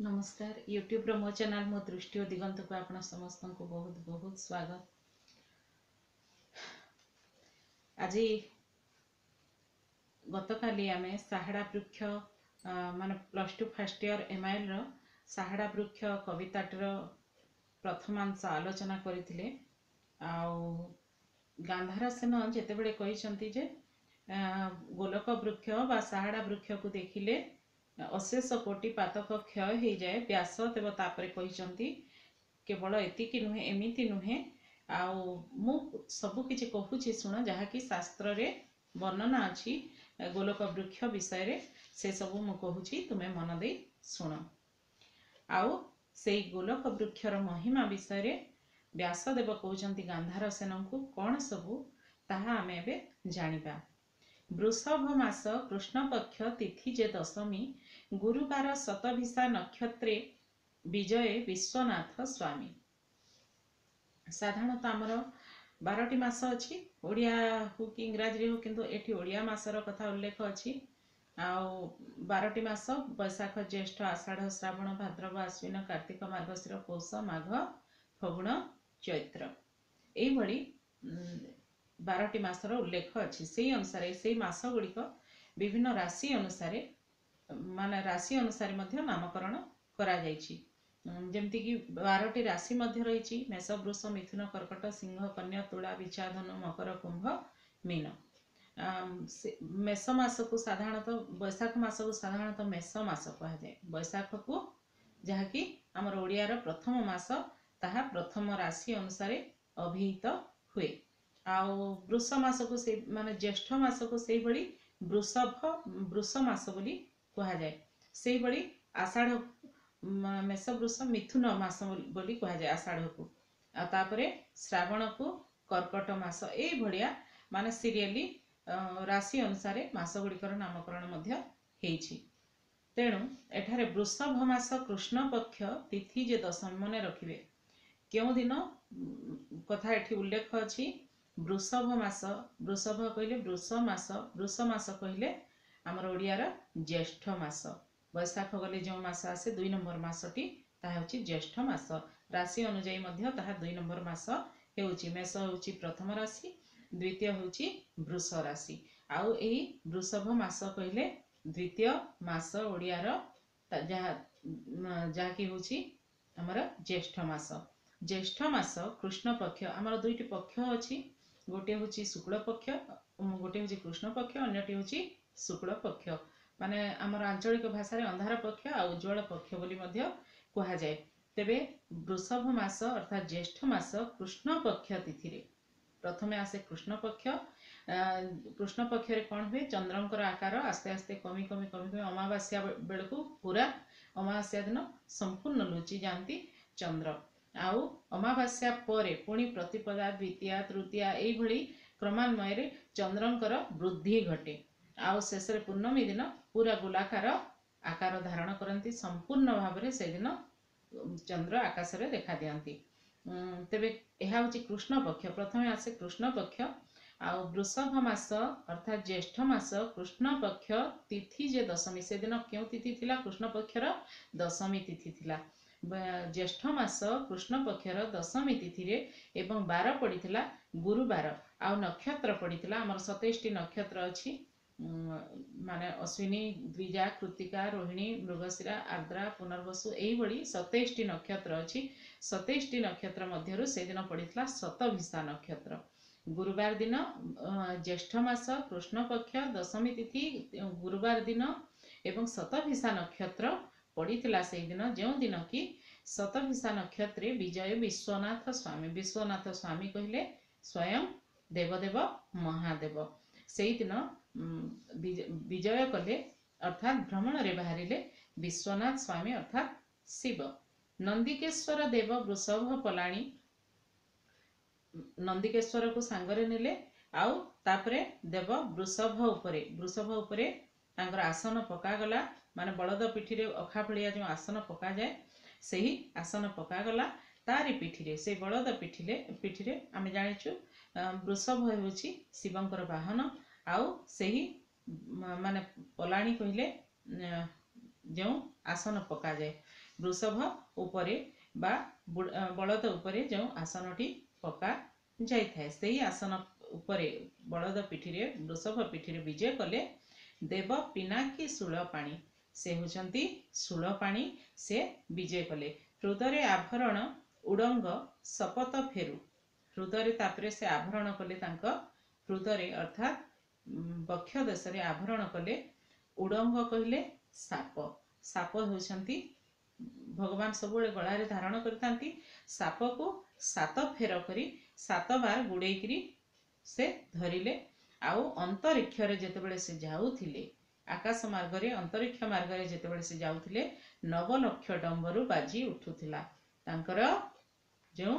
ନମସ୍କାର। ୟୁଟ୍ୟୁବର ମୋ ଚ୍ୟାନେଲ ମୋ ଦୃଷ୍ଟି ଓ ଦିଗନ୍ତକୁ ଆପଣ ସମସ୍ତଙ୍କୁ ବହୁତ ବହୁତ ସ୍ୱାଗତ ଆଜି ଗତକାଲି ଆମେ ସାହାଡ଼ା ବୃକ୍ଷ ମାନେ ପ୍ଲସ୍ ଟୁ ଫାର୍ଷ୍ଟ ଇୟର ଏମ୍ଆଇଏଲ୍ର ସାହାଡ଼ା ବୃକ୍ଷ କବିତାଟିର ପ୍ରଥମାଂଶ ଆଲୋଚନା କରିଥିଲେ। ଆଉ ଗାନ୍ଧାର ସେନ ଯେତେବେଳେ କହିଛନ୍ତି ଯେ ଗୋଲକ ବୃକ୍ଷ ବା ସାହାଡ଼ା ବୃକ୍ଷକୁ ଦେଖିଲେ ଅଶେଷ କୋଟି ପାତକ କ୍ଷୟ ହେଇଯାଏ। ବ୍ୟାସ ଦେବ ତାପରେ କହିଛନ୍ତି କେବଳ ଏତିକି ନୁହେଁ ଏମିତି ନୁହେଁ। ଆଉ ମୁଁ ସବୁ କିଛି କହୁଛି ଶୁଣ ଯାହାକି ଶାସ୍ତ୍ରରେ ବର୍ଣ୍ଣନା ଅଛି ଗୋଲକ ବୃକ୍ଷ ବିଷୟରେ ସେ ସବୁ ମୁଁ କହୁଛି ତୁମେ ମନ ଦେଇ ଶୁଣ। ଆଉ ସେଇ ଗୋଲକ ବୃକ୍ଷର ମହିମା ବିଷୟରେ ବ୍ୟାସଦେବ କହୁଛନ୍ତି ଗାନ୍ଧାର ସେନଙ୍କୁ କ'ଣ ସବୁ? ତାହା ଆମେ ଏବେ ଜାଣିବା। ବୃଷଭ ମାସ କୃଷ୍ଣ ପକ୍ଷ ତିଥି ଯେ ଦଶମୀ ଗୁରୁବାର ଶତଭିସା ନକ୍ଷତ୍ରେ ବିଜୟେ ବିଶ୍ୱନାଥ ସ୍ୱାମୀ। ସାଧାରଣତଃ ଆମର ବାରଟି ମାସ ଅଛି। ଓଡ଼ିଆ ହଉ କି ଇଂରାଜୀରେ ହଉ କିନ୍ତୁ ଏଠି ଓଡ଼ିଆ ମାସର କଥା ଉଲ୍ଲେଖ ଅଛି। ଆଉ ବାରଟି ମାସ ବୈଶାଖ ଜ୍ୟେଷ୍ଠ ଆଷାଢ଼ ଶ୍ରାବଣ ଭାଦ୍ରବ ଆଶ୍ୱିନ କାର୍ତ୍ତିକ ମାର୍ଗଶିର ପୌଷ ମାଘ ଫଗୁଣ ଚୈତ୍ର। ଏଇଭଳି ବାରଟି ମାସର ଉଲ୍ଲେଖ ଅଛି। ସେଇ ଅନୁସାରେ ସେଇ ମାସ ଗୁଡ଼ିକ ବିଭିନ୍ନ ରାଶି ଅନୁସାରେ ମାନେ ରାଶି ଅନୁସାରେ ମଧ୍ୟ ନାମକରଣ କରାଯାଇଛି। ଯେମିତିକି ବାରଟି ରାଶି ମଧ୍ୟ ରହିଛି। ମେଷ ବୃଷ ମିଥୁନ କର୍କଟ ସିଂହ କନ୍ୟା ତୁଳା ବିଛାଧନ ମକର କୁମ୍ଭ ମୀନ। ମେଷ ମାସକୁ ସାଧାରଣତଃ ବୈଶାଖ ମାସକୁ ସାଧାରଣତଃ ମେଷ ମାସ କୁହାଯାଏ। ବୈଶାଖକୁ ଯାହାକି ଆମର ଓଡ଼ିଆର ପ୍ରଥମ ମାସ ତାହା ପ୍ରଥମ ରାଶି ଅନୁସାରେ ଅଭିହିତ ହୁଏ। ଆଉ ବୃଷ ମାସକୁ ସେଇ ମାନେ ଜ୍ୟେଷ୍ଠ ମାସକୁ ସେଇଭଳି ବୃଷଭ ବୃଷ ମାସ ବୋଲି କୁହାଯାଏ। ସେଇଭଳି ଆଷାଢ଼ ମେଷ ବୃଷ ମିଥୁନ ମାସ ବୋଲି- କୁହାଯାଏ ଆଷାଢ଼କୁ। ଆଉ ତାପରେ ଶ୍ରାବଣକୁ କର୍କଟ ମାସ ଏଇଭଳିଆ ମାନେ ସିରିଏଲି ରାଶି ଅନୁସାରେ ମାସ ଗୁଡ଼ିକର ନାମକରଣ ମଧ୍ୟ ହେଇଛି। ତେଣୁ ଏଠାରେ ବୃଷଭ ମାସ କୃଷ୍ଣ ପକ୍ଷ ତିଥି ଯେ ଦଶମୀ ମନେ ରଖିବେ କେଉଁ ଦିନ? କଥା ଏଠି ଉଲ୍ଲେଖ ଅଛି। ବୃଷଭ ମାସ ବୃଷଭ କହିଲେ ବୃଷ ମାସ ବୃଷ ମାସ କହିଲେ ଆମର ଓଡ଼ିଆର ଜ୍ୟେଷ୍ଠ ମାସ। ବୈଶାଖ ଗଲେ ଯେଉଁ ମାସ ଆସେ ଦୁଇ ନମ୍ବର ମାସଟି ତାହା ହେଉଛି ଜ୍ୟେଷ୍ଠ ମାସ। ରାଶି ଅନୁଯାୟୀ ମଧ୍ୟ ତାହା ଦୁଇ ନମ୍ବର ମାସ ହେଉଛି। ମେଷ ହେଉଛି ପ୍ରଥମ ରାଶି ଦ୍ୱିତୀୟ ହେଉଛି ବୃଷ ରାଶି। ଆଉ ଏହି ବୃଷଭ ମାସ କହିଲେ ଦ୍ୱିତୀୟ ମାସ ଓଡ଼ିଆର ଯାହା ଯାହାକି ହେଉଛି ଆମର ଜ୍ୟେଷ୍ଠ ମାସ। ଜ୍ୟେଷ୍ଠ ମାସ କୃଷ୍ଣ ପକ୍ଷ ଆମର ଦୁଇଟି ପକ୍ଷ ଅଛି। ଗୋଟିଏ ହେଉଛି ଶୁକ୍ଳ ପକ୍ଷ ଗୋଟିଏ ହେଉଛି କୃଷ୍ଣ ପକ୍ଷ ଅନ୍ୟଟି ହେଉଛି ଶୁକ୍ଳ ପକ୍ଷ। ମାନେ ଆମର ଆଞ୍ଚଳିକ ଭାଷାରେ ଅନ୍ଧାର ପକ୍ଷ ଆଉ ଉଜ୍ଜଳ ପକ୍ଷ ବୋଲି ମଧ୍ୟ କୁହାଯାଏ। ତେବେ ବୃଷଭ ମାସ ଅର୍ଥାତ୍ ଜ୍ୟେଷ୍ଠ ମାସ କୃଷ୍ଣ ପକ୍ଷ ତିଥିରେ। ପ୍ରଥମେ ଆସେ କୃଷ୍ଣ ପକ୍ଷ। କୃଷ୍ଣ ପକ୍ଷରେ କ'ଣ ହୁଏ? ଚନ୍ଦ୍ରଙ୍କର ଆକାର ଆସ୍ତେ ଆସ୍ତେ କମି କମି କମି କମି ଅମାବାସ୍ୟା ବେଳକୁ ପୁରା ଅମାବାସ୍ୟା ଦିନ ସମ୍ପୂର୍ଣ୍ଣ ଲୁଚି ଯାଆନ୍ତି ଚନ୍ଦ୍ର। ଆଉ ଅମାବାସ୍ୟା ପରେ ପୁଣି ପ୍ରତିପଦା ଦ୍ୱିତୀୟା ତୃତୀୟା ଏଇଭଳି କ୍ରମାନ୍ୱୟରେ ଚନ୍ଦ୍ରଙ୍କର ବୃଦ୍ଧି ଘଟେ। ଆଉ ଶେଷରେ ପୂର୍ଣ୍ଣମୀ ଦିନ ପୁରା ଗୋଲାକାର ଆକାର ଧାରଣ କରନ୍ତି। ସମ୍ପୂର୍ଣ୍ଣ ଭାବରେ ସେଦିନ ଚନ୍ଦ୍ର ଆକାଶରେ ଦେଖା ଦିଅନ୍ତି। ଉଁ, ତେବେ ଏହା ହେଉଛି କୃଷ୍ଣ ପକ୍ଷ। ପ୍ରଥମେ ଆସେ କୃଷ୍ଣ ପକ୍ଷ। ଆଉ ବୃଷଭ ମାସ ଅର୍ଥାତ୍ ଜ୍ୟେଷ୍ଠ ମାସ କୃଷ୍ଣ ପକ୍ଷ ତିଥି ଯେ ଦଶମୀ। ସେଦିନ କେଉଁ ତିଥି ଥିଲା? କୃଷ୍ଣ ପକ୍ଷର ଦଶମୀ ତିଥି ଥିଲା। ଜ୍ୟେଷ୍ଠ ମାସ କୃଷ୍ଣ ପକ୍ଷର ଦଶମୀ ତିଥିରେ ଏବଂ ବାର ପଡ଼ିଥିଲା ଗୁରୁବାର। ଆଉ ନକ୍ଷତ୍ର ପଡ଼ିଥିଲା ଆମର ସତେଇଶଟି ନକ୍ଷତ୍ର ଅଛି। ମାନେ ଅଶ୍ୱିନୀ ଦ୍ୱିଜା କୃତିକା ରୋହିଣୀ ମୃଗଶିରା ଆର୍ଦ୍ରା ପୁନର୍ବସୁ ଏଇଭଳି ସତେଇଶଟି ନକ୍ଷତ୍ର ଅଛି। ସତେଇଶଟି ନକ୍ଷତ୍ର ମଧ୍ୟରୁ ସେଦିନ ପଡ଼ିଥିଲା ଶତଭିସା ନକ୍ଷତ୍ର। ଗୁରୁବାର ଦିନ ଜ୍ୟେଷ୍ଠ ମାସ କୃଷ୍ଣ ପକ୍ଷ ଦଶମୀ ତିଥି ଗୁରୁବାର ଦିନ ଏବଂ ଶତଭିସା ନକ୍ଷତ୍ର ପଡ଼ିଥିଲା ସେଇଦିନ ଯେଉଁ ଦିନ କି ଶତଭିସା ନକ୍ଷତ୍ରେ ବିଜୟ ବିଶ୍ୱନାଥ ସ୍ୱାମୀ ବିଶ୍ୱନାଥ ସ୍ୱାମୀ କହିଲେ ସ୍ୱୟଂ ଦେବଦେବ ମହାଦେବ। ସେଇଦିନ ବିଜୟ କଲେ ଅର୍ଥାତ୍ ଭ୍ରମଣରେ ବାହାରିଲେ ବିଶ୍ୱନାଥ ସ୍ୱାମୀ ଅର୍ଥାତ୍ ଶିବ। ନନ୍ଦିକେଶ୍ୱର ଦେବ ବୃଷଭ ପଲାଣି ନନ୍ଦିକେଶ୍ୱରକୁ ସାଙ୍ଗରେ ନେଲେ ଆଉ ତାପରେ ଦେବ ବୃଷଭ ଉପରେ ବୃଷଭ ଉପରେ ତାଙ୍କର ଆସନ ପକାଗଲା। ମାନେ ବଳଦ ପିଠିରେ ଅଖା ଭଳିଆ ଯେଉଁ ଆସନ ପକାଯାଏ ସେହି ଆସନ ପକାଗଲା। ତାରି ପିଠିରେ ସେଇ ବଳଦ ପିଠିରେ ପିଠିରେ ଆମେ ଜାଣିଛୁ ବୃଷଭ ହେଉଛି ଶିବଙ୍କର ବାହନ। ଆଉ ସେହି ମାନେ ପଲାଣି କହିଲେ ଯେଉଁ ଆସନ ପକାଯାଏ ବୃଷଭ ଉପରେ ବା ବଳଦ ଉପରେ ଯେଉଁ ଆସନଟି ପକା ଯାଇଥାଏ ସେଇ ଆସନ ଉପରେ ବଳଦ ପିଠିରେ ବୃଷଭ ପିଠିରେ ବିଜେ କଲେ ଦେବ ପିନାକି ଶୂଳ ପାଣି ସେ ହେଉଛନ୍ତି ଶୂଳ ପାଣି ସେ ବିଜେ କଲେ। ହୃଦୟରେ ଆଭରଣ ଉଡ଼ଙ୍ଗ ଶପଥ ଫେରୁ। ହୃଦୟରେ ତାପରେ ସେ ଆଭରଣ କଲେ ତାଙ୍କ ହୃଦୟରେ ଅର୍ଥାତ୍ ବକ୍ଷ ଦେଶରେ ଆଭରଣ କଲେ ଉଡ଼ଙ୍ଗ କହିଲେ ସାପ। ସାପ ହେଉଛନ୍ତି ଭଗବାନ ସବୁବେଳେ ଗଳାରେ ଧାରଣ କରିଥାନ୍ତି। ସାପକୁ ସାତ ଫେର କରି ସାତ ବାର ଗୁଡ଼େଇକିରି ସେ ଧରିଲେ। ଆଉ ଅନ୍ତରିକ୍ଷରେ ଯେତେବେଳେ ସେ ଯାଉଥିଲେ ଆକାଶ ମାର୍ଗରେ ଅନ୍ତରିକ୍ଷ ମାର୍ଗରେ ଯେତେବେଳେ ସେ ଯାଉଥିଲେ ନବଲକ୍ଷ ଡମ୍ବରୁ ବାଜି ଉଠୁଥିଲା। ତାଙ୍କର ଯେଉଁ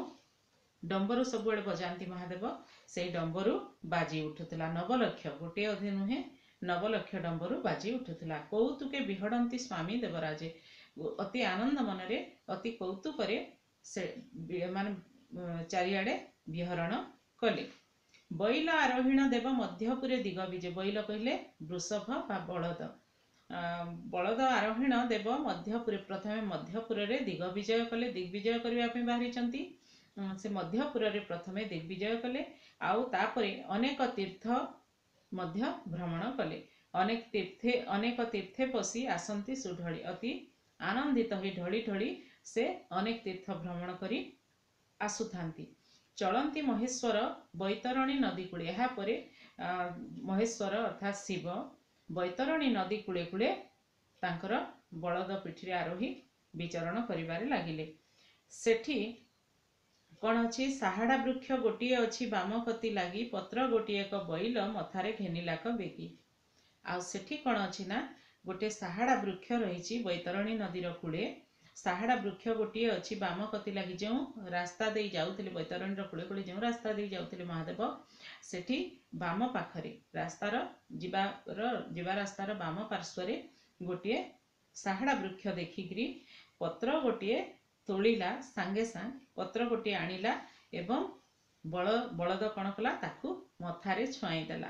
ଡମ୍ବରୁ ସବୁବେଳେ ବଜାନ୍ତି ମହାଦେବ ସେଇ ଡମ୍ବରୁ ବାଜି ଉଠୁଥିଲା। ନବଲକ୍ଷ ଗୋଟିଏ ଅଧେ ନୁହେଁ ନବଲକ୍ଷ ଡମ୍ବରୁ ବାଜି ଉଠୁଥିଲା। କୌତୁକେ ବିହଡ଼ନ୍ତି ସ୍ୱାମୀ ଦେବରାଜେ। ଅତି ଆନନ୍ଦ ମନରେ ଅତି କୌତୁକରେ ସେ ମାନେ ଚାରିଆଡ଼େ ବିହରଣ କଲେ। ବୈଲ ଆରୋହୀଣ ଦେବ ମଧ୍ୟପୁରେ ଦିଗ ବିଜେ ବୈଲ କହିଲେ ବୃଷଭ ବା ବଳଦ। ବଳଦ ଆରୋହୀଣ ଦେବ ମଧ୍ୟପୁରେ ପ୍ରଥମେ ମଧ୍ୟପୁରରେ ଦିଗ ବିଜୟ କଲେ ଦିଗ୍ବିଜୟ କରିବା ପାଇଁ ବାହାରିଛନ୍ତି। ସେ ମଧ୍ୟପୁରରେ ପ୍ରଥମେ ଦିଗ୍ବିଜୟ କଲେ ଆଉ ତାପରେ ଅନେକ ତୀର୍ଥ ମଧ୍ୟ ଭ୍ରମଣ କଲେ। ଅନେକ ତୀର୍ଥେ ଅନେକ ତୀର୍ଥେ ପଶି ଆସନ୍ତି ସୁଢଳି। ଅତି ଆନନ୍ଦିତ ହୋଇ ଢଳି ଢଳି ସେ ଅନେକ ତୀର୍ଥ ଭ୍ରମଣ କରି ଆସୁଥାନ୍ତି। ଚଳନ୍ତି ମହେଶ୍ୱର ବୈତରଣୀ ନଦୀ କୂଳେ ଏହାପରେ ମହେଶ୍ୱର ଅର୍ଥାତ୍ ଶିବ ବୈତରଣୀ ନଦୀ କୂଳେ କୂଳେ ତାଙ୍କର ବଳଦ ପିଠିରେ ଆରୋହୀ ବିଚରଣ କରିବାରେ ଲାଗିଲେ। ସେଠି କ'ଣ ଅଛି? ସାହାଡ଼ା ବୃକ୍ଷ ଗୋଟିଏ ଅଛି ବାମକତି ଲାଗି ପତ୍ର ଗୋଟିଏ ଏକ ବୈଲ ମଥାରେ ଘେନିଲାକ ବେଗି। ଆଉ ସେଠି କ'ଣ ଅଛି ନା ଗୋଟେ ସାହାଡ଼ା ବୃକ୍ଷ ରହିଛି ବୈତରଣୀ ନଦୀର କୂଳେ। ସାହାଡ଼ା ବୃକ୍ଷ ଗୋଟିଏ ଅଛି ବାମ କତି ଲାଗି ଯେଉଁ ରାସ୍ତା ଦେଇ ଯାଉଥିଲେ ବୈତରଣୀର କୂଳେ କୂଳେ ଯେଉଁ ରାସ୍ତା ଦେଇ ଯାଉଥିଲେ ମହାଦେବ ସେଠି ବାମ ପାଖରେ ରାସ୍ତାର ଯିବାର ଯିବା ରାସ୍ତାର ବାମ ପାର୍ଶ୍ୱରେ ଗୋଟିଏ ସାହାଡ଼ା ବୃକ୍ଷ ଦେଖିକିରି ପତ୍ର ଗୋଟିଏ ତୋଳିଲା ସାଙ୍ଗେ ସାଙ୍ଗେ ପତ୍ର ଗୋଟିଏ ଆଣିଲା ଏବଂ ବଳ ବଳଦ କ'ଣ କଲା ତାକୁ ମଥାରେ ଛୁଆଇଁ ଦେଲା।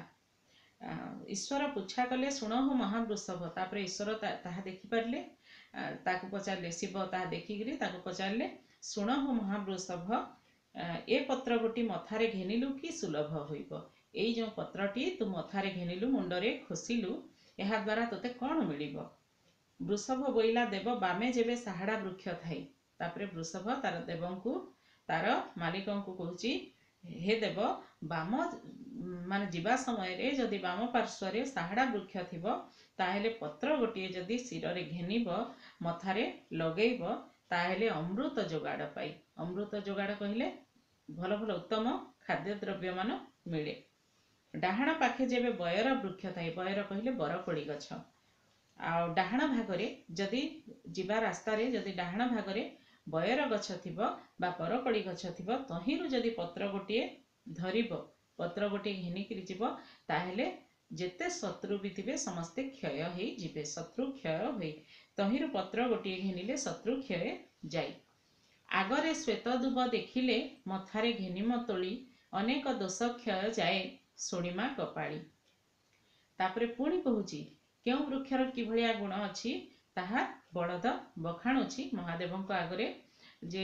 ଈଶ୍ୱର ପୁଚ୍ଛା କଲେ ଶୁଣହୁ ମହାବୃଷଭ ତାପରେ ଈଶ୍ୱର ତାହା ଦେଖିପାରିଲେ ତାକୁ ପଚାରିଲେ ଶିବ ତାହା ଦେଖିକିରି ତାକୁ ପଚାରିଲେ ଶୁଣହୁ ମହାବୃଷଭ ଏ ପତ୍ର ଗୋଟି ମଥାରେ ଘେନିଲୁ କି ସୁଲଭ ହୋଇବ ଏଇ ଯେଉଁ ପତ୍ରଟି ତୁ ମଥାରେ ଘେନିଲୁ ମୁଣ୍ଡରେ ଖୋସିଲୁ ଏହା ଦ୍ୱାରା ତୋତେ କ'ଣ ମିଳିବ ବୃଷଭ ବୋଇଲା ଦେବ ବାମେ ଯେବେ ସାହାଡ଼ା ବୃକ୍ଷ ଥାଇ ତାପରେ ବୃଷଭ ତାର ଦେବଙ୍କୁ ତାର ମାଲିକଙ୍କୁ କହୁଛି ହେ ଦେବ ବାମ ମାନେ ଯିବା ସମୟରେ ଯଦି ବାମ ପାର୍ଶ୍ୱରେ ସାହାଡ଼ା ବୃକ୍ଷ ଥିବ ତାହେଲେ ପତ୍ର ଗୋଟିଏ ଯଦି ଶିରରେ ଘେନିବ ମଥାରେ ଲଗେଇବ ତାହେଲେ ଅମୃତ ଯୋଗାଡ଼ ପାଇ ଅମୃତ ଯୋଗାଡ଼ କହିଲେ ଭଲ ଭଲ ଉତ୍ତମ ଖାଦ୍ୟଦ୍ରବ୍ୟମାନ ମିଳେ। ଡାହାଣ ପାଖେ ଯେବେ ବୟର ବୃକ୍ଷ ଥାଏ ବୟର କହିଲେ ବରକୋଳି ଗଛ। ଆଉ ଡାହାଣ ଭାଗରେ ଯଦି ଯିବା ରାସ୍ତାରେ ଯଦି ଡାହାଣ ଭାଗରେ ବୟର ଗଛ ଥିବ ବା ବରକୋଳି ଗଛ ଥିବ ତହିଁରୁ ଯଦି ପତ୍ର ଗୋଟିଏ ଧରିବ ପତ୍ର ଗୋଟିଏ ଘେନିକିରି ଯିବ ତାହେଲେ ଯେତେ ଶତ୍ରୁ ବି ଥିବେ ସମସ୍ତେ କ୍ଷୟ ହେଇଯିବେ ଶତ୍ରୁ କ୍ଷୟ ହୁଏ ତହିଁରୁ ପତ୍ର ଗୋଟିଏ ଘେନିଲେ ଶତ୍ରୁ କ୍ଷୟ ଯାଇ। ଆଗରେ ଶ୍ଵେତ ଦୁବ ଦେଖିଲେ ମଥାରେ ଘେନିମ ତୋଳି ଅନେକ ଦୋଷ କ୍ଷୟ ଯାଏ ଶୁଣିମା କପାଳି। ତାପରେ ପୁଣି କହୁଛି କେଉଁ ବୃକ୍ଷର କିଭଳିଆ ଗୁଣ ଅଛି ତାହା ବଳଦ ବଖାଣୁଛି। ମହାଦେବଙ୍କ ଆଗରେ ଯେ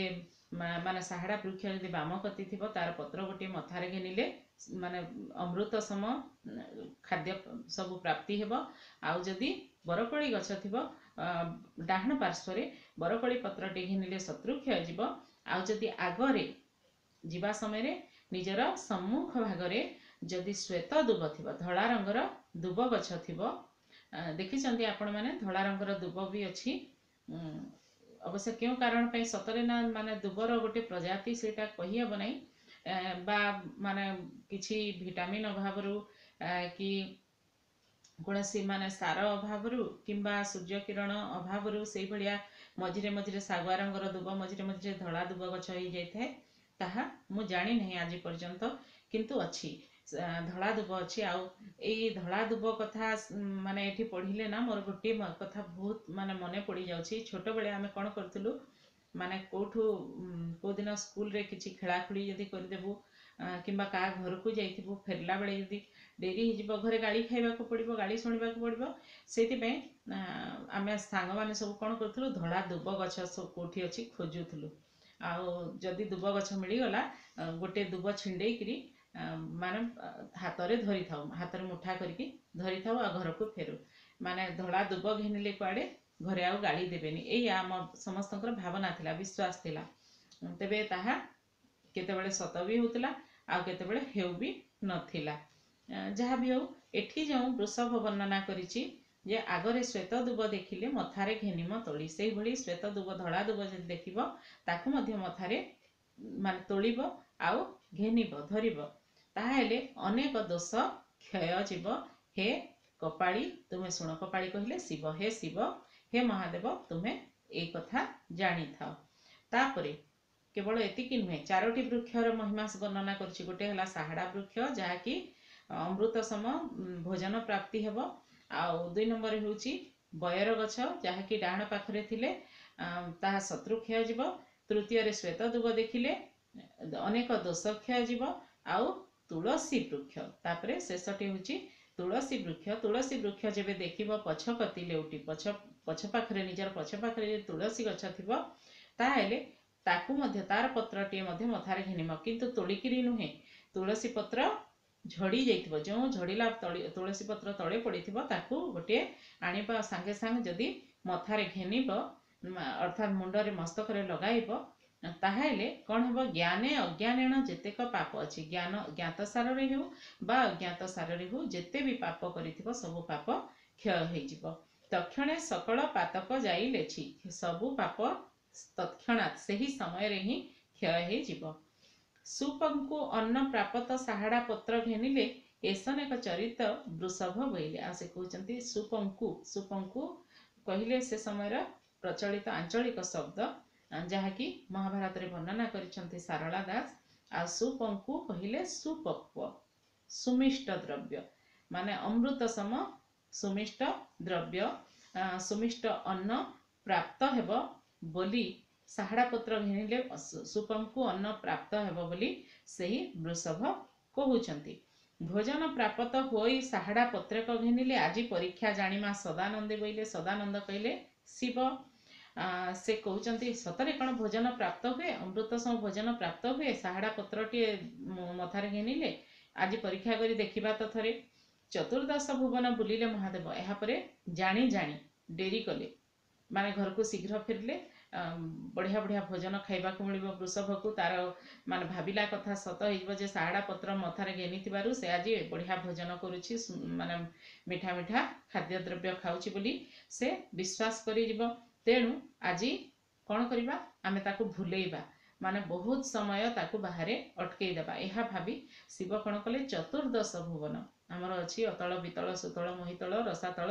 ମାନେ ସାହାଡ଼ା ବୃକ୍ଷ ଯଦି ବାମ କତି ଥିବ ତାର ପତ୍ର ଗୋଟିଏ ମଥାରେ ଘେନିଲେ ମାନେ ଅମୃତ ସମ ଖାଦ୍ୟ ସବୁ ପ୍ରାପ୍ତି ହେବ। ଆଉ ଯଦି ବରକୋଳି ଗଛ ଥିବ ଡାହାଣ ପାର୍ଶ୍ୱରେ ବରକୋଳି ପତ୍ରଟି ଘେନିଲେ ଶତ୍ରୁକ୍ଷୟ ଯିବ ଆଉ ଯଦି ଆଗରେ ଯିବା ସମୟରେ ନିଜର ସମ୍ମୁଖ ଭାଗରେ ଯଦି ଶ୍ଵେତ ଦୁବ ଥିବ ଧଳା ରଙ୍ଗର ଦୁବ ଗଛ ଥିବ ଦେଖିଛନ୍ତି ଆପଣମାନେ ଧଳା ରଙ୍ଗର ଦୁବ ବି ଅଛି। ଅବଶ୍ୟ କେଉଁ କାରଣ ପାଇଁ ସତରେ ନା ମାନେ ଦୁବର ଗୋଟେ ପ୍ରଜାତି ସେଇଟା କହିହେବ ନାହିଁ। ବା ମାନେ କିଛି ଭିଟାମିନ୍ ଅଭାବରୁ କି କୌଣସି ମାନେ ସାର ଅଭାବରୁ କିମ୍ବା ସୂର୍ଯ୍ୟ କିରଣ ଅଭାବରୁ ସେଇଭଳିଆ ମଝିରେ ମଝିରେ ଶାଗୁଆ ରଙ୍ଗର ଦୁବ ମଝିରେ ମଝିରେ ଧଳା ଦୁବ ଗଛ ହେଇଯାଇଥାଏ ତାହା ମୁଁ ଜାଣିନାହିଁ ଆଜି ପର୍ଯ୍ୟନ୍ତ କିନ୍ତୁ ଅଛି। ଧଳା ଦୁବ ଅଛି। ଆଉ ଏଇ ଧଳା ଦୁବ କଥା ମାନେ ଏଠି ପଢ଼ିଲେ ନା ମୋର ଗୋଟିଏ କଥା ବହୁତ ମାନେ ମନେ ପଡ଼ିଯାଉଛି। ଛୋଟବେଳେ ଆମେ କ'ଣ କରୁଥିଲୁ? ମାନେ କେଉଁଠୁ କେଉଁଦିନ ସ୍କୁଲରେ କିଛି ଖେଳାଖୁଳି ଯଦି କରିଦେବୁ କିମ୍ବା କାହା ଘରକୁ ଯାଇଥିବୁ ଫେରିଲା ବେଳେ ଯଦି ଡେରି ହେଇଯିବ ଘରେ ଗାଳି ଖାଇବାକୁ ପଡ଼ିବ ଗାଳି ଶୁଣିବାକୁ ପଡ଼ିବ ସେଇଥିପାଇଁ ଆମେ ସାଙ୍ଗମାନେ ସବୁ କ'ଣ କରୁଥିଲୁ ଧଳା ଦୁବ ଗଛ ସବୁ କେଉଁଠି ଅଛି ଖୋଜୁଥିଲୁ। ଆଉ ଯଦି ଦୁବ ଗଛ ମିଳିଗଲା ଗୋଟେ ଦୁବ ଛିଣ୍ଡେଇକିରି ମାନେ ହାତରେ ଧରିଥାଉ ହାତରେ ମୁଠା କରିକି ଧରିଥାଉ ଆଉ ଘରକୁ ଫେରୁ। ମାନେ ଧଳା ଦୁବ ଘେନିଲେ କୁଆଡ଼େ? ଘରେ ଆଉ ଗାଳି ଦେବେନି। ଏଇ ଆମ ସମସ୍ତଙ୍କର ଭାବନା ଥିଲା ବିଶ୍ୱାସ ଥିଲା। ତେବେ ତାହା କେତେବେଳେ ସତ ବି ହେଉଥିଲା ଆଉ କେତେବେଳେ ହେଉ ବି ନଥିଲା। ଯାହା ବି ହଉ ଏଠି ଯେଉଁ ବୃଷଭ ବର୍ଣ୍ଣନା କରିଛି ଯେ ଆଗରେ ଶ୍ଵେତ ଦୁବ ଦେଖିଲେ ମଥାରେ ଘେନିମ ତୋଳି ସେଇଭଳି ଶ୍ଵେତ ଦୁବ ଧଳା ଦୁବ ଯଦି ଦେଖିବ ତାକୁ ମଧ୍ୟ ମଥାରେ ମାନେ ତୋଳିବ ଆଉ ଘେନିବ ଧରିବ। ତାହେଲେ ଅନେକ ଦୋଷ କ୍ଷୟ ଯିବ। ହେ କପାଳି ତୁମେ ଶୁଣ କପାଳି କହିଲେ ଶିବ ହେ ଶିବ ହେ ମହାଦେବ ତୁମେ ଏଇ କଥା ଜାଣିଥାଅ। ତାପରେ କେବଳ ଏତିକି ନୁହେଁ ଚାରୋଟି ବୃକ୍ଷର ମହିମା ବର୍ଣ୍ଣନା କରୁଛି। ଗୋଟେ ହେଲା ସାହାଡ଼ା ବୃକ୍ଷ ଯାହାକି ଅମୃତ ସମ ଭୋଜନ ପ୍ରାପ୍ତି ହେବ। ଆଉ ଦୁଇ ନମ୍ବର ହେଉଛି ବୟର ଗଛ ଯାହାକି ଡାହାଣ ପାଖରେ ଥିଲେ ତାହା ଶତ୍ରୁ କ୍ଷୟ ଯିବ ତୃତୀୟରେ ଶ୍ଵେତ ଦୁବ ଦେଖିଲେ ଅନେକ ଦୋଷ କ୍ଷୟ ଯିବ ଆଉ ତୁଳସୀ ବୃକ୍ଷ ତାପରେ ଶେଷଟି ହେଉଛି ତୁଳସୀ ବୃକ୍ଷ ତୁଳସୀ ବୃକ୍ଷ ଯେବେ ଦେଖିବ ପଛ କତି ଲେଉଟି ପଛ ପଛ ପାଖରେ ନିଜର ପଛ ପାଖରେ ଯଦି ତୁଳସୀ ଗଛ ଥିବ ତାହେଲେ ତାକୁ ମଧ୍ୟ ତାର ପତ୍ରଟିଏ ମଧ୍ୟ ମଥାରେ ଘେନିବ। କିନ୍ତୁ ତୋଳିକିରି ନୁହେଁ ତୁଳସୀ ପତ୍ର ଝଡ଼ି ଯାଇଥିବ। ଯେଉଁ ଝଡ଼ିଲା ତୁଳସୀ ପତ୍ର ତଳେ ପଡ଼ିଥିବ ତାକୁ ଗୋଟିଏ ଆଣିବା। ସାଙ୍ଗେ ସାଙ୍ଗେ ଯଦି ମଥାରେ ଘେନିବ ଅର୍ଥାତ୍ ମୁଣ୍ଡରେ ମସ୍ତକରେ ଲଗାଇବ ତାହେଲେ କ'ଣ ହେବ? ଜ୍ଞାନେ ଅଜ୍ଞାନେଣ ଯେତେକ ପାପ ଅଛି ଜ୍ଞାନ ଜ୍ଞାତ ସାରରେ ହେଉ ବା ଅଜ୍ଞାତ ସାରରେ ହେଉ ଯେତେ ବି ପାପ କରିଥିବ ସବୁ ପାପ କ୍ଷୟ ହେଇଯିବ। ତକ୍ଷଣେ ସକଳ ପାତକ ଯାଇ ଲେଛି ସବୁ ପାପ ତତ୍କ୍ଷଣାତ୍ ସେହି ସମୟରେ ହିଁ କ୍ଷୟ ହେଇଯିବ। ସୁପଙ୍କୁ ଅନ୍ନ ପ୍ରାପତ ସାହାଡ଼ା ପତ୍ର ଘେନିଲେ ଏସନେକ ଚରିତ ବୃଷଭ ବୋଇଲେ। ଆଉ ସେ କହୁଛନ୍ତି ସୁପଙ୍କୁ ସୁପଙ୍କୁ କହିଲେ ସେ ସମୟର ପ୍ରଚଳିତ ଆଞ୍ଚଳିକ ଶବ୍ଦ ଯାହାକି ମହାଭାରତରେ ବର୍ଣ୍ଣନା କରିଛନ୍ତି ସାରଳା ଦାସ ଆଉ ସୁପଙ୍କୁ କହିଲେ ସୁପକ୍ୱ ସୁମିଷ୍ଟ ଦ୍ରବ୍ୟ। ମାନେ ଅମୃତ ସମ ସୁମିଷ୍ଟ ଦ୍ରବ୍ୟ ସୁମିଷ୍ଟ ଅନ୍ନ ପ୍ରାପ୍ତ ହେବ ବୋଲି ସାହାଡ଼ା ପତ୍ର ଘେଣିଲେ ସୁପଙ୍କୁ ଅନ୍ନ ପ୍ରାପ୍ତ ହେବ ବୋଲି ସେହି ବୃଷଭ କହୁଛନ୍ତି। ଭୋଜନ ପ୍ରାପ୍ତ ହୋଇ ସାହାଡ଼ା ପତ୍ରକ ଘେନିଲେ ଆଜି ପରୀକ୍ଷା ଜାଣିମା ସଦାନନ୍ଦେ ବୋଇଲେ ସଦାନନ୍ଦ କହିଲେ ଶିବ ସେ କହୁଛନ୍ତି ସତରେ କ'ଣ ଭୋଜନ ପ୍ରାପ୍ତ ହୁଏ? ଅମୃତ ସମ ଭୋଜନ ପ୍ରାପ୍ତ ହୁଏ? ସାହାଡ଼ା ପତ୍ରଟିଏ ମଥାରେ ଘେନିଲେ? ଆଜି ପରୀକ୍ଷା କରି ଦେଖିବା ତ ଥରେ। ଚତୁର୍ଦ୍ଦଶ ଭୁବନ ବୁଲିଲେ ମହାଦେବ। ଏହାପରେ ଜାଣି ଜାଣି ଡେରି କଲେ। ମାନେ ଘରକୁ ଶୀଘ୍ର ଫେରିଲେ ବଢ଼ିଆ ବଢ଼ିଆ ଭୋଜନ ଖାଇବାକୁ ମିଳିବ ବୃଷଭକୁ। ତାର ମାନେ ଭାବିଲା କଥା ସତ ହେଇଯିବ ଯେ ସାହାଡ଼ା ପତ୍ର ମଥାରେ ଘେନିଥିବାରୁ ସେ ଆଜି ବଢ଼ିଆ ଭୋଜନ କରୁଛି ମାନେ ମିଠା ମିଠା ଖାଦ୍ୟଦ୍ରବ୍ୟ ଖାଉଛି ବୋଲି ସେ ବିଶ୍ୱାସ କରିଯିବ। ତେଣୁ ଆଜି କ'ଣ କରିବା? ଆମେ ତାକୁ ଭୁଲେଇବା। ମାନେ ବହୁତ ସମୟ ତାକୁ ବାହାରେ ଅଟକେଇ ଦେବା। ଏହା ଭାବି ଶିବ କ'ଣ କଲେ? ଚତୁର୍ଦ୍ଦଶ ଭୁବନ। ଆମର ଅଛି ଅତଳ ବିତଳ ସୁତଳ ମହିତଳ ରସାତଳ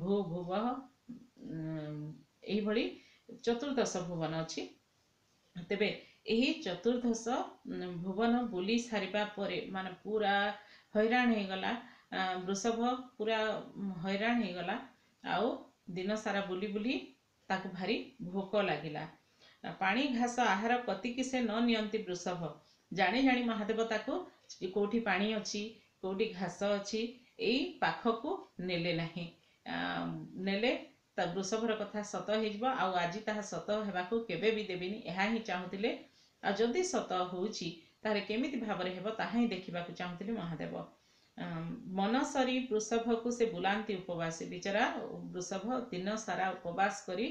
ଭୂ ଭୁବ ଏଇଭଳି ଚତୁର୍ଦ୍ଦଶ ଭୁବନ ଅଛି। ତେବେ ଏହି ଚତୁର୍ଦ୍ଦଶ ଭୁବନ ବୁଲି ସାରିବା ପରେ ମାନେ ପୁରା ହଇରାଣ ହେଇଗଲା ବୃଷଭ ପୁରା ହଇରାଣ ହେଇଗଲା। ଆଉ ଦିନ ସାରା ବୁଲି ବୁଲି ତାକୁ ଭାରି ଭୋକ ଲାଗିଲା। ପାଣି ଘାସ ଆହାର କତିକି ସେ ନ ନିଅନ୍ତି ବୃଷଭ। ଜାଣି ଜାଣି ମହାଦେବ ତାକୁ କେଉଁଠି ପାଣି ଅଛି କେଉଁଠି ଘାସ ଅଛି ଏଇ ପାଖକୁ ନେଲେ ନାହିଁ। ନେଲେ ତା ବୃଷଭର କଥା ସତ ହେଇଯିବ ଆଉ ଆଜି ତାହା ସତ ହେବାକୁ କେବେ ବି ଦେବିନି ଏହା ହିଁ ଚାହୁଁଥିଲେ। ଆଉ ଯଦି ସତ ହେଉଛି ତାହେଲେ କେମିତି ଭାବରେ ହେବ ତାହା ହିଁ ଦେଖିବାକୁ ଚାହୁଁଥିଲେ ମହାଦେବ। ମନ ସରି ବୃଷଭକୁ ସେ ବୁଲାନ୍ତି ଉପବାସୀ। ବିଚରା ବୃଷଭ ଦିନ ସାରା ଉପବାସ କରି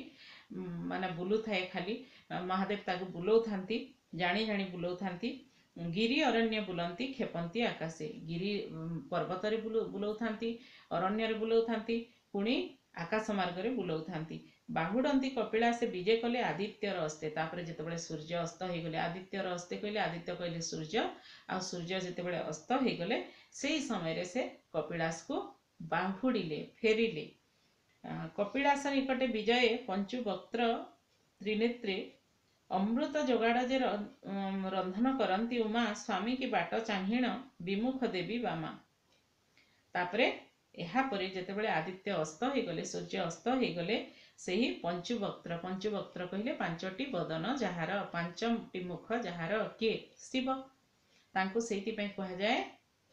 ମାନେ ବୁଲୁଥାଏ ଖାଲି। ମହାଦେବ ତାକୁ ବୁଲଉଥାନ୍ତି ଜାଣି ଜାଣି ବୁଲଉଥାନ୍ତି। ଗିରି ଅରଣ୍ୟ ବୁଲନ୍ତି କ୍ଷେପନ୍ତି ଆକାଶେ। ଗିରି ପର୍ବତରେ ବୁଲଉଥାନ୍ତି ଅରଣ୍ୟରେ ବୁଲଉଥାନ୍ତି ପୁଣି ଆକାଶ ମାର୍ଗରେ ବୁଲଉଥାନ୍ତି। ବାହୁଡ଼ନ୍ତି କପିଳାସେ ବିଜେ କଲେ ଆଦିତ୍ୟର ଅସ୍ତେ ତାପରେ ଯେତେବେଳେ ସୂର୍ଯ୍ୟ ଅସ୍ତ ହେଇଗଲେ ଆଦିତ୍ୟର ଅସ୍ତେ କହିଲେ ଆଦିତ୍ୟ କହିଲେ ସୂର୍ଯ୍ୟ ଆଉ ସୂର୍ଯ୍ୟ ଯେତେବେଳେ ଅସ୍ତ ହେଇଗଲେ ସେଇ ସମୟରେ ସେ କପିଳାସକୁ ବାହୁଡ଼ିଲେ ଫେରିଲେ। କପିଳାସ ନିକଟେ ବିଜୟ ପଞ୍ଚୁ ବକ୍ତ୍ର ତ୍ରିନେତ୍ରେ ଅମୃତ ଯୋଗାଡ଼ ଯେ ରନ୍ଧନ କରନ୍ତି ଉମା ସ୍ୱାମୀ କି ବାଟ ଚାହିଁଣ ବିମୁଖ ଦେବୀ ବାମା। ତାପରେ ଏହାପରେ ଯେତେବେଳେ ଆଦିତ୍ୟ ଅସ୍ତ ହେଇଗଲେ ସୂର୍ଯ୍ୟ ଅସ୍ତ ହେଇଗଲେ ସେହି ପଞ୍ଚୁବକ୍ତ୍ର ପଞ୍ଚୁବକ୍ତ୍ର କହିଲେ ପାଞ୍ଚଟି ବଦନ ଯାହାର ପାଞ୍ଚଟି ମୁଖ ଯାହାର କିଏ? ଶିବ। ତାଙ୍କୁ ସେଇଥିପାଇଁ କୁହାଯାଏ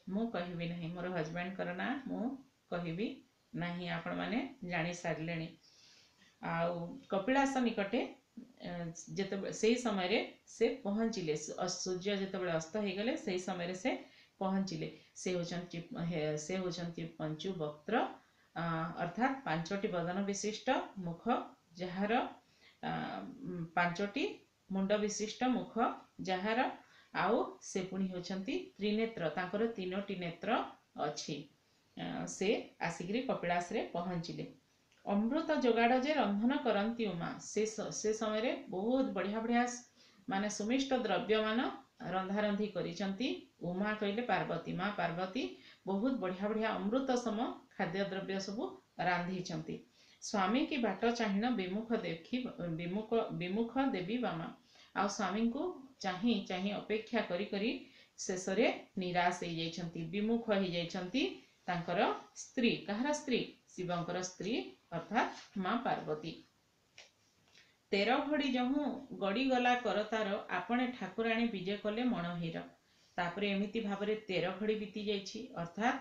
ମୁଁ କହିବି ନାହିଁ ମୋର ହଜବେଣ୍ଡଙ୍କର ନାଁ ମୁଁ କହିବି ନାହିଁ ଆପଣମାନେ ଜାଣି ସାରିଲେଣି ଆଉ କପିଳାସ ନିକଟେ ଯେତେବେଳେ ସେଇ ସମୟରେ ସେ ପହଞ୍ଚିଲେ ସୂର୍ଯ୍ୟ ଯେତେବେଳେ ଅସ୍ତ ହେଇଗଲେ ସେଇ ସମୟରେ ସେ ପହଞ୍ଚିଲେ। ସେ ହେଉଛନ୍ତି ସେ ହେଉଛନ୍ତି ପଞ୍ଚୁ ବକ୍ତ୍ର ଅର୍ଥାତ୍ ପାଞ୍ଚଟି ବଦନ ବିଶିଷ୍ଟ ମୁଖ ଯାହାର ପାଞ୍ଚଟି ମୁଣ୍ଡ ବିଶିଷ୍ଟ ମୁଖ ଯାହାର ଆଉ ସେ ପୁଣି ହେଉଛନ୍ତି ତ୍ରିନେତ୍ର ତାଙ୍କର ତିନୋଟି ନେତ୍ର ଅଛି। ସେ ଆସିକିରି କପିଳାସରେ ପହଞ୍ଚିଲେ। ଅମୃତ ଯୋଗାଡ଼ ଯେ ରନ୍ଧନ କରନ୍ତି ଉମା ସେ ସେ ସମୟରେ ବହୁତ ବଢ଼ିଆ ବଢ଼ିଆ ମାନେ ସୁମିଷ୍ଟ ଦ୍ରବ୍ୟମାନ ରନ୍ଧାରନ୍ଧି କରିଛନ୍ତି। ଉମା କହିଲେ ପାର୍ବତୀ ମା ପାର୍ବତୀ ବହୁତ ବଢ଼ିଆ ବଢ଼ିଆ ଅମୃତ ସମ ଖାଦ୍ୟଦ୍ରବ୍ୟ ସବୁ ରାନ୍ଧିଛନ୍ତି। ସ୍ୱାମୀ କି ବାଟ ଚାହିଁନ ବିମୁଖ ଦେଖି ବିମୁଖ ବିମୁଖ ଦେବୀ ବାମା। ଆଉ ସ୍ୱାମୀଙ୍କୁ ଚାହିଁ ଚାହିଁ ଅପେକ୍ଷା କରି କରି ଶେଷରେ ନିରାଶ ହେଇଯାଇଛନ୍ତି ବିମୁଖ ହେଇଯାଇଛନ୍ତି ତାଙ୍କର ସ୍ତ୍ରୀ। କାହାର ସ୍ତ୍ରୀ? ଶିବଙ୍କର ସ୍ତ୍ରୀ ଅର୍ଥାତ୍ ମା ପାର୍ବତୀ। ତେର ଘଡ଼ି ଯହୁଁ ଗଡ଼ିଗଲା କରତାର ଆପଣେ ଠାକୁରାଣୀ ବିଜେ କଲେ ମଣହୀର। ତାପରେ ଏମିତି ଭାବରେ ତେର ଘଡ଼ି ବିତି ଯାଇଛି ଅର୍ଥାତ୍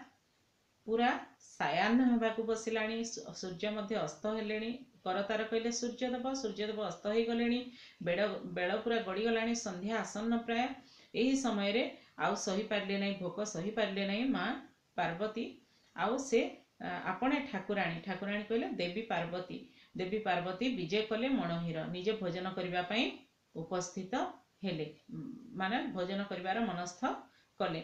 ପୁରା ସାୟାହ୍ନ ହେବାକୁ ବସିଲାଣି ସୂର୍ଯ୍ୟ ମଧ୍ୟ ଅସ୍ତ ହେଲେଣି। କରତାର କହିଲେ ସୂର୍ଯ୍ୟଦେବ ସୂର୍ଯ୍ୟଦେବ ଅସ୍ତ ହେଇଗଲେଣି। ବେଳ ବେଳ ପୁରା ଗଡ଼ିଗଲାଣି ସନ୍ଧ୍ୟା ଆସନ୍ନ ପ୍ରାୟ। ଏହି ସମୟରେ ଆଉ ସହିପାରିଲେ ନାହିଁ ଭୋକ ସହିପାରିଲେ ନାହିଁ ମା ପାର୍ବତୀ। ଆଉ ସେ ଆପଣ ଠାକୁରାଣୀ। ଠାକୁରାଣୀ କହିଲେ ଦେବୀ ପାର୍ବତୀ। ଦେବୀ ପାର୍ବତୀ ବିଜେ କଲେ ମଣହୀର ନିଜେ ଭୋଜନ କରିବା ପାଇଁ ଉପସ୍ଥିତ ହେଲେ। ମାନେ ଭୋଜନ କରିବାର ମନସ୍ଥ କଲେ।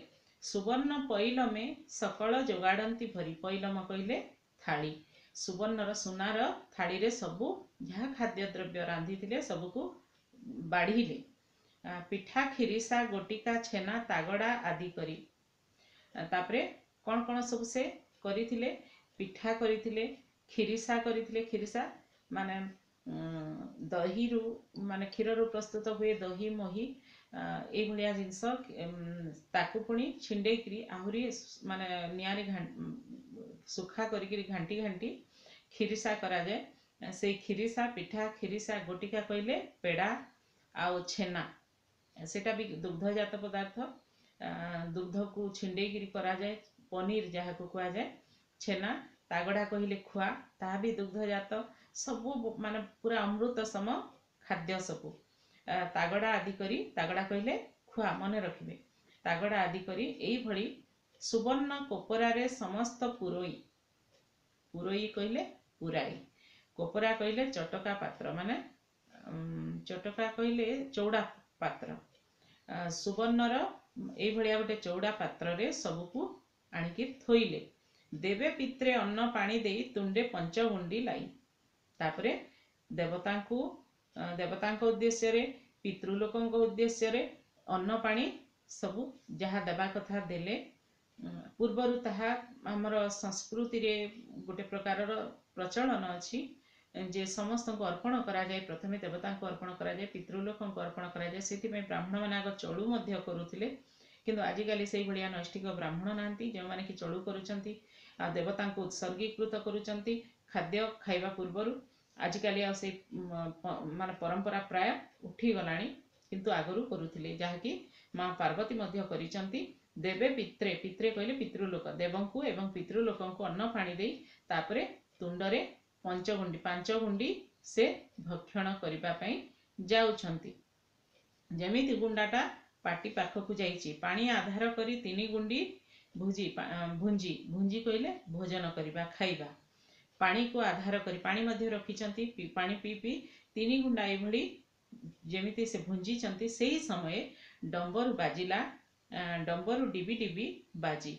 ସୁବର୍ଣ୍ଣ ପୈଲମେ ସକଳ ଯୋଗାଡ଼ନ୍ତି ଭରି। ପୈଲମ କହିଲେ ଥାଳି। ସୁବର୍ଣ୍ଣର ସୁନାର ଥାଳିରେ ସବୁ ଯାହା ଖାଦ୍ୟଦ୍ରବ୍ୟ ରାନ୍ଧିଥିଲେ ସବୁକୁ ବାଢ଼ିଲେ। ପିଠା କ୍ଷୀରିସା ଗୋଟିକା ଛେନା ତାଗଡ଼ା ଆଦି କରି। ତାପରେ କ'ଣ କ'ଣ ସବୁ ସେ କରିଥିଲେ? ପିଠା କରିଥିଲେ କ୍ଷୀରିସା କରିଥିଲେ। କ୍ଷୀରିସା ମାନେ ଦହିରୁ ମାନେ କ୍ଷୀରରୁ ପ୍ରସ୍ତୁତ ହୁଏ ଦହି ମହି ଏଇଭଳିଆ ଜିନିଷ ତାକୁ ପୁଣି ଛିଣ୍ଡେଇକିରି ଆହୁରି ମାନେ ନିଆଁରେ ଶୁଖା କରିକିରି ଘାଣ୍ଟି ଘାଣ୍ଟି କ୍ଷୀରିସା କରାଯାଏ। ସେଇ କ୍ଷୀରିସା ପିଠା କ୍ଷୀରିସା ଗୋଟିକା କହିଲେ ପେଡ଼ା ଆଉ ଛେନା। ସେଇଟା ବି ଦୁଗ୍ଧଜାତ ପଦାର୍ଥ। ଦୁଗ୍ଧକୁ ଛିଣ୍ଡେଇକିରି କରାଯାଏ ପନିର ଯାହାକୁ କୁହାଯାଏ ଛେନା ତାଗଡ଼ା କହିଲେ ଖୁଆ ତାହା ବି ଦୁଗ୍ଧଜାତ ସବୁ ମାନେ ପୁରା ଅମୃତ ସମ ଖାଦ୍ୟ ସବୁ। ତାଗଡ଼ା ଆଦି କରି ତାଗଡ଼ା କହିଲେ ଖୁଆ ମନେ ରଖିବେ। ତାଗଡ଼ା ଆଦି କରି ଏଇଭଳି ସୁବର୍ଣ୍ଣ କୋପରାରେ ସମସ୍ତ ପୁରୋଇ ପୁରୋଇ କହିଲେ ପୁରାଇ। କୋପରା କହିଲେ ଚଟକା ପାତ୍ର। ମାନେ ଚଟକା କହିଲେ ଚଉଡ଼ା ପାତ୍ର। ସୁବର୍ଣ୍ଣର ଏଇଭଳିଆ ଗୋଟେ ଚଉଡ଼ା ପାତ୍ରରେ ସବୁକୁ ଆଣିକି ଥୋଇଲେ। ଦେବେ ପିତ୍ରେ ଅନ୍ନ ପାଣି ଦେଇ ତୁଣ୍ଡେ ପଞ୍ଚଗୁଣ୍ଡି ଲାଇ ତାପରେ ଦେବତାଙ୍କୁ ଦେବତାଙ୍କ ଉଦ୍ଦେଶ୍ୟରେ ପିତୃଲୋକଙ୍କ ଉଦ୍ଦେଶ୍ୟରେ ଅନ୍ନ ପାଣି ସବୁ ଯାହା ଦେବା କଥା ଦେଲେ ପୂର୍ବରୁ ତାହା ଆମର ସଂସ୍କୃତିରେ ଗୋଟେ ପ୍ରକାରର ପ୍ରଚଳନ ଅଛି ଯେ ସମସ୍ତଙ୍କୁ ଅର୍ପଣ କରାଯାଏ ପ୍ରଥମେ ଦେବତାଙ୍କୁ ଅର୍ପଣ କରାଯାଏ ପିତୃଲୋକଙ୍କୁ ଅର୍ପଣ କରାଯାଏ ସେଥିପାଇଁ ବ୍ରାହ୍ମଣମାନେ ଆଗ ଚଳୁ ମଧ୍ୟ କରୁଥିଲେ କିନ୍ତୁ ଆଜିକାଲି ସେଇଭଳିଆ ନୈଷ୍ଠିକ ବ୍ରାହ୍ମଣ ନାହାନ୍ତି ଯେଉଁମାନେ କି ଚଳୁ କରୁଛନ୍ତି ଆଉ ଦେବତାଙ୍କୁ ଉତ୍ସର୍ଗୀକୃତ କରୁଛନ୍ତି ଖାଦ୍ୟ ଖାଇବା ପୂର୍ବରୁ ଆଜିକାଲି ଆଉ ସେଇ ମାନେ ପରମ୍ପରା ପ୍ରାୟ ଉଠିଗଲାଣି କିନ୍ତୁ ଆଗରୁ କରୁଥିଲେ। ଯାହାକି ମା ପାର୍ବତୀ ମଧ୍ୟ କରିଛନ୍ତି। ଦେବେ ପିତ୍ରେ ପିତ୍ରେ କହିଲେ ପିତୃଲୋକ। ଦେବଙ୍କୁ ଏବଂ ପିତୃଲୋକଙ୍କୁ ଅନ୍ନ ପାଣି ଦେଇ ତାପରେ ତୁଣ୍ଡରେ ପଞ୍ଚଗୁଣ୍ଡି ପାଞ୍ଚ ଗୁଣ୍ଡି ସେ ଭକ୍ଷଣ କରିବା ପାଇଁ ଯାଉଛନ୍ତି। ଯେମିତି ଗୁଣ୍ଡାଟା ପାଟି ପାଖକୁ ଯାଇଛି ପାଣି ଆଧାର କରି ତିନି ଗୁଣ୍ଡି ଭୁଜି ଭୁଞ୍ଜି ଭୁଞ୍ଜି କହିଲେ ଭୋଜନ କରିବା ଖାଇବା। ପାଣିକୁ ଆଧାର କରି ପାଣି ମଧ୍ୟ ରଖିଛନ୍ତି ପାଣି ପିଇ ପିଇ ତିନି ଗୁଣ୍ଡା ଏଇଭଳି ଯେମିତି ସେ ଭୁଞ୍ଜିଛନ୍ତି ସେହି ସମୟରେ ଡମ୍ବରୁ ବାଜିଲା ଡମ୍ବରୁ ଡିବି ଡିବି ବାଜି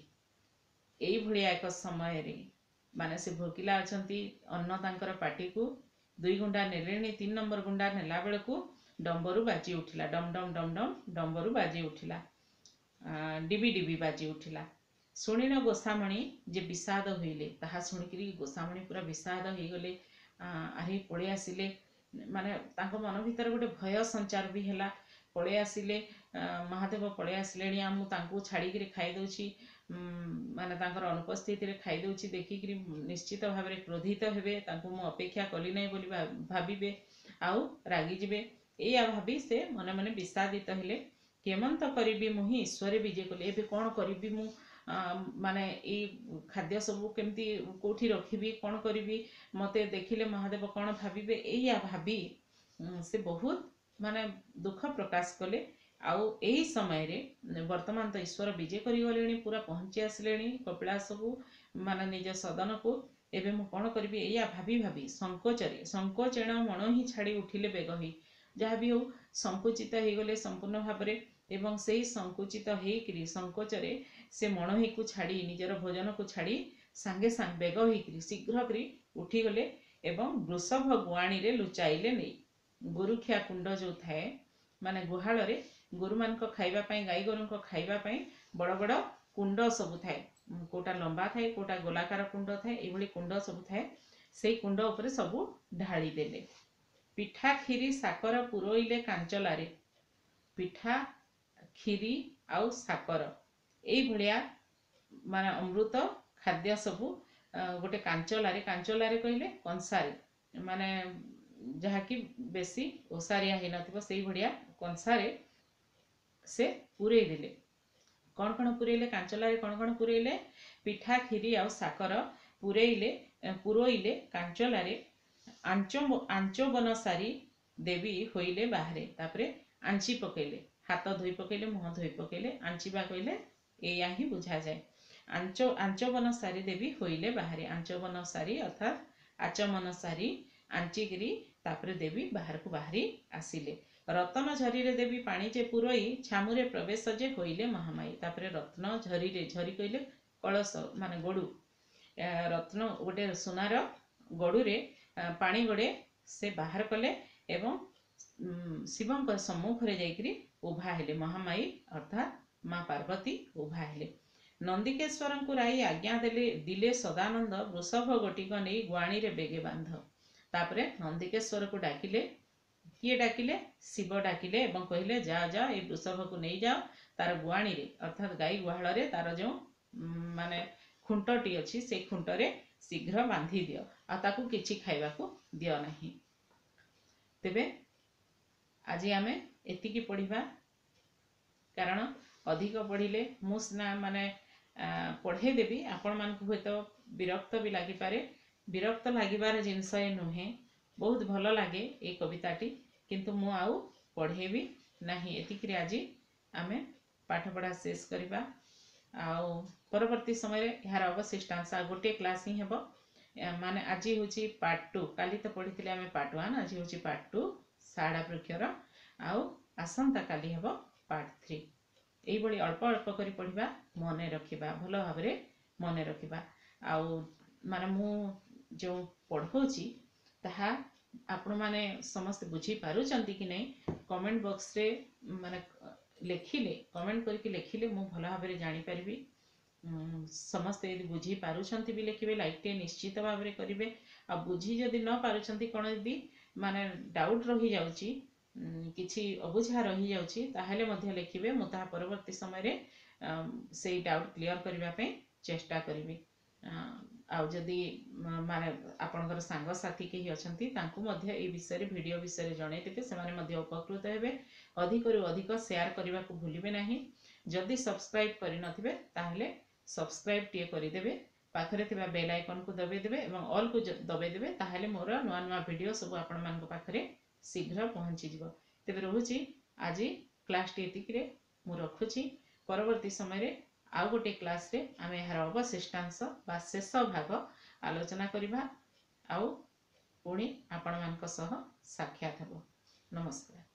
ଏଇଭଳିଆ ଏକ ସମୟରେ ମାନେ ସେ ଭୋକିଲା ଅଛନ୍ତି ଅନ୍ନ ତାଙ୍କର ପାଟିକୁ ଦୁଇ ଗୁଣ୍ଡା ନେଲେଣି ତିନି ନମ୍ବର ଗୁଣ୍ଡା ନେଲା ବେଳକୁ ଡମ୍ବରୁ ବାଜି ଉଠିଲା ଡମ୍ ଡମ୍ ଡମ୍ ଡମ୍ ଡମ୍ବରୁ ବାଜି ଉଠିଲା ଡିବି ଡିବି ବାଜି ଉଠିଲା ଶୁଣିନ ଗୋସାମଣୀ ଯେ ବିଷାଦ ହୋଇଲେ ତାହା ଶୁଣିକିରି ଗୋସାମଣୀ ପୁରା ବିଷାଦ ହେଇଗଲେ ଆରି ପଳେଇ ଆସିଲେ। ମାନେ ତାଙ୍କ ମନ ଭିତରେ ଗୋଟେ ଭୟ ସଞ୍ଚାର ବି ହେଲା। ପଳେଇ ଆସିଲେ ମହାଦେବ ପଳେଇ ଆସିଲେଣି ଆଉ ମୁଁ ତାଙ୍କୁ ଛାଡ଼ିକିରି ଖାଇଦେଉଛି ଉମ୍, ମାନେ ତାଙ୍କର ଅନୁପସ୍ଥିତିରେ ଖାଇଦେଉଛି ଦେଖିକିରି ନିଶ୍ଚିତ ଭାବରେ କ୍ରୋଧିତ ହେବେ ତାଙ୍କୁ ମୁଁ ଅପେକ୍ଷା କଲି ନାହିଁ ବୋଲି ଭା- ଭାବିବେ ଆଉ ରାଗିଯିବେ। ଏଇଆ ଭାବି ସେ ମନେ ମନେ ବିଷାଦିତ ହେଲେ। କେମନ୍ତ କରିବି ମୁଁ ହିଁ ଈଶ୍ୱର ବିଜେ କଲି ଏବେ କ'ଣ କରିବି ମୁଁ? ଆଁ, ମାନେ ଏଇ ଖାଦ୍ୟ ସବୁ କେମିତି କୋଉଠି ରଖିବି କ'ଣ କରିବି ମୋତେ ଦେଖିଲେ ମହାଦେବ କ'ଣ ଭାବିବେ ଏଇଆ ଭାବି ଉଁ, ସେ ବହୁତ ମାନେ ଦୁଃଖ ପ୍ରକାଶ କଲେ। ଆଉ ଏହି ସମୟରେ ବର୍ତ୍ତମାନ ତ ଈଶ୍ୱର ବିଜେ କରିଗଲେଣି ପୁରା ପହଞ୍ଚି ଆସିଲେଣି କପିଳାସକୁ ମାନେ ନିଜ ସଦନକୁ। ଏବେ ମୁଁ କ'ଣ କରିବି ଏଇଆ ଭାବି ଭାବି ସଙ୍କୋଚରେ ସଙ୍କୋଚେଣ ମଣ ହିଁ ଛାଡ଼ି ଉଠିଲେ ବେଗ ହେଇ। ଯାହା ବି ହଉ ସଙ୍କୁଚିତ ହେଇଗଲେ ସମ୍ପୂର୍ଣ୍ଣ ଭାବରେ ଏବଂ ସେଇ ସଙ୍କୁଚିତ ହେଇକିରି ସଙ୍କୋଚରେ ସେ ମଣୋହିକୁ ଛାଡ଼ି ନିଜର ଭୋଜନକୁ ଛାଡ଼ି ସାଙ୍ଗେ ସାଙ୍ଗେ ବେଗ ହେଇକିରି ଶୀଘ୍ର କରି ଉଠିଗଲେ ଏବଂ ବୃଷଭ ଗୁଆଣୀରେ ଲୁଚାଇଲେ ନେଇ। ଗୋରୁଖିଆ କୁଣ୍ଡ ଯୋଉ ଥାଏ ମାନେ ଗୁହାଳରେ ଗୋରୁମାନଙ୍କ ଖାଇବା ପାଇଁ ଗାଈ ଗୋରୁଙ୍କ ଖାଇବା ପାଇଁ ବଡ଼ ବଡ଼ କୁଣ୍ଡ ସବୁ ଥାଏ। କୋଉଟା ଲମ୍ବା ଥାଏ କୋଉଟା ଗୋଲାକାର କୁଣ୍ଡ ଥାଏ ଏଇଭଳି କୁଣ୍ଡ ସବୁ ଥାଏ। ସେଇ କୁଣ୍ଡ ଉପରେ ସବୁ ଢାଳି ଦେଲେ ପିଠା କ୍ଷୀରି ସାକର ପୁରୋଇଲେ କାଞ୍ଚଲାରେ। ପିଠା କ୍ଷୀରି ଆଉ ସାକର। ଏଇଭଳିଆ ମାନେ ଅମୃତ ଖାଦ୍ୟ ସବୁ ଗୋଟେ କାଞ୍ଚଲାରେ କାଞ୍ଚଲାରେ କହିଲେ କଂସାରେ। ମାନେ ଯାହାକି ବେଶୀ ଓସାରିଆ ହେଇନଥିବ ସେଇଭଳିଆ କଂସାରେ ସେ ପୂରେଇ ଦେଲେ। କ'ଣ କ'ଣ ପୂରେଇଲେ? କାଞ୍ଚଲାରେ କ'ଣ କ'ଣ ପୂରେଇଲେ? ପିଠା କ୍ଷୀରି ଆଉ ସାକର ପୂରେଇଲେ ପୂରୋଇଲେ କାଞ୍ଚଲାରେ ଆଞ୍ଚ ଆଞ୍ଚ ବନ ସାରି ଦେବୀ ହୋଇଲେ ବାହାରେ। ତାପରେ ଆଞ୍ଚି ପକେଇଲେ। ହାତ ଧୋଇ ପକେଇଲେ ମୁହଁ ଧୋଇ ପକେଇଲେ ଆଞ୍ଚିବା କହିଲେ ଏଇଆ ହିଁ ବୁଝାଯାଏ। ଆଞ୍ଚ ଆଞ୍ଚବନ ସାରି ଦେବୀ ହୋଇଲେ ବାହାରେ। ଆଞ୍ଚବନ ସାରି ଅର୍ଥାତ୍ ଆଚମନ ସାରି ଆଞ୍ଚିକିରି ତାପରେ ଦେବୀ ବାହାରକୁ ବାହାରି ଆସିଲେ। ରତନ ଝରିରେ ଦେବୀ ପାଣି ଯେ ପୁରୋଇ ଛାମୁରେ ପ୍ରବେଶ ଯେ ହୋଇଲେ ମହାମାୟୀ। ତାପରେ ରତ୍ନ ଝରିରେ ଝରି କହିଲେ କଳସ ମାନେ ଗଡ଼ୁ। ରତ୍ନ ଗୋଟେ ସୁନାର ଗଡ଼ୁରେ ପାଣି ଗଡ଼େ ସେ ବାହାର କଲେ ଏବଂ ଶିବଙ୍କ ସମ୍ମୁଖରେ ଯାଇକିରି ଉଭା ହେଲେ ମହାମାୟୀ ଅର୍ଥାତ୍ ମା ପାର୍ବତୀ ଉଭା ହେଲେ ନନ୍ଦିକେଶ୍ୱରଙ୍କୁ ରାଇ ଆଜ୍ଞା ଦେଲେ ଦିଲେ ସଦାନନ୍ଦ ବୃଷଭ ଗୋଟିକ ନେଇ ଗୁଆଣୀରେ ବେଗେ ବାନ୍ଧ ତାପରେ ନନ୍ଦିକେଶ୍ୱରକୁ ଡାକିଲେ କିଏ ଡାକିଲେ ଶିବ ଡାକିଲେ ଏବଂ କହିଲେ ଯା ଯା ଏଇ ବୃଷଭକୁ ନେଇଯାଅ ତାର ଗୁଆଣୀରେ ଅର୍ଥାତ୍ ଗାଈ ଗୁହାଳରେ ତାର ଯେଉଁ ଉମ୍, ମାନେ ଖୁଣ୍ଟଟି ଅଛି ସେଇ ଖୁଣ୍ଟରେ ଶୀଘ୍ର ବାନ୍ଧି ଦିଅ। ଆଉ ତାକୁ କିଛି ଖାଇବାକୁ ଦିଅ ନାହିଁ। ତେବେ ଆଜି ଆମେ ଏତିକି ପଢ଼ିବା କାରଣ ଅଧିକ ପଢ଼ିଲେ ମୁଁ ସିନା ମାନେ ଆ, ପଢ଼େଇ ଦେବି ଆପଣମାନଙ୍କୁ ହୁଏତ ବିରକ୍ତ ବି ଲାଗିପାରେ ବିରକ୍ତ ଲାଗିବାର ଜିନିଷ ଏ ନୁହେଁ ବହୁତ ଭଲ ଲାଗେ ଏଇ କବିତାଟି କିନ୍ତୁ ମୁଁ ଆଉ ପଢ଼େଇବି ନାହିଁ ଏତିକିରେ ଆଜି ଆମେ ପାଠପଢ଼ା ଶେଷ କରିବା ଆଉ ପରବର୍ତ୍ତୀ ସମୟରେ ଏହାର ଅବଶିଷ୍ଟାଂଶ ଆଉ ଗୋଟିଏ କ୍ଲାସ୍ ହିଁ ହେବ ଏ, ମାନେ ଆଜି ହେଉଛି ପାର୍ଟ ଟୁ କାଲି ତ ପଢ଼ିଥିଲେ ଆମେ ପାର୍ଟ ୱାନ୍ ଆଜି ହେଉଛି ପାର୍ଟ ଟୁ ଶାରଳା ବୃକ୍ଷର ଆଉ ଆସନ୍ତା କାଲି ହେବ ପାର୍ଟ ଥ୍ରୀ ଏଇଭଳି ଅଳ୍ପ ଅଳ୍ପ କରି ପଢ଼ିବା ମନେ ରଖିବା ଭଲ ଭାବରେ ମନେ ରଖିବା। ଆଉ ମାନେ ମୁଁ ଯେଉଁ ପଢ଼ଉଛି ତାହା ଆପଣମାନେ ସମସ୍ତେ ବୁଝିପାରୁଛନ୍ତି କି ନାହିଁ କମେଣ୍ଟ ବକ୍ସରେ ମାନେ ଲେଖିଲେ କମେଣ୍ଟ କରିକି ଲେଖିଲେ ମୁଁ ଭଲ ଭାବରେ ଜାଣିପାରିବି। ଉମ୍, ସମସ୍ତେ ଯଦି ବୁଝିପାରୁଛନ୍ତି ବି ଲେଖିବେ ଲାଇକ୍ଟେ ନିଶ୍ଚିତ ଭାବରେ କରିବେ। ଆଉ ବୁଝି ଯଦି ନ ପାରୁଛନ୍ତି କ'ଣ ଯଦି ମାନେ ଡାଉଟ୍ ରହିଯାଉଛି ଉମ୍, କିଛି ଅବୁଝା ରହିଯାଉଛି ତାହେଲେ ମଧ୍ୟ ଲେଖିବେ ମୁଁ ତାହା ପରବର୍ତ୍ତୀ ସମୟରେ ଆମ୍, ସେଇ ଡାଉଟ୍ କ୍ଲିଅର୍ କରିବା ପାଇଁ ଚେଷ୍ଟା କରିବି। ଆଁ, ଆଉ ଯଦି ମ- ମାନେ ଆପଣଙ୍କର ସାଙ୍ଗସାଥି କେହି ଅଛନ୍ତି ତାଙ୍କୁ ମଧ୍ୟ এই ବିଷୟରେ ଭିଡ଼ିଓ ବିଷୟରେ ଜଣେଇଦେବେ ସେମାନେ ମଧ୍ୟ ଉପକୃତ ହେବେ। ଅଧିକରୁ ଅଧିକ ସେୟାର କରିବାକୁ ଭୁଲିବେ ନାହିଁ। ଯଦି ସବସ୍କ୍ରାଇବ୍ କରିନଥିବେ ତାହେଲେ ସବସ୍କ୍ରାଇବ୍ଟିଏ କରିଦେବେ। ପାଖରେ ଥିବା ବେଲ୍ ଆଇକନ୍କୁ ଦବାଇଦେବେ ଏବଂ ଅଲ୍କୁ ଦବାଇଦେବେ ତାହେଲେ ମୋର ନୂଆ ନୂଆ ଭିଡ଼ିଓ ସବୁ ଆପଣମାନଙ୍କ ପାଖରେ ଶୀଘ୍ର ପହଞ୍ଚିଯିବ। ତେବେ ରହୁଛି ଆଜି କ୍ଲାସ୍ଟି ଏତିକିରେ ମୁଁ ରଖୁଛି। ପରବର୍ତ୍ତୀ ସମୟରେ ଆଉ ଗୋଟେ କ୍ଲାସ୍ରେ ଆମେ ଏହାର ଅବଶିଷ୍ଟାଂଶ ବା ଶେଷ ଭାଗ ଆଲୋଚନା କରିବା। ଆଉ ପୁଣି ଆପଣମାନଙ୍କ ସହ ସାକ୍ଷାତ ହେବ।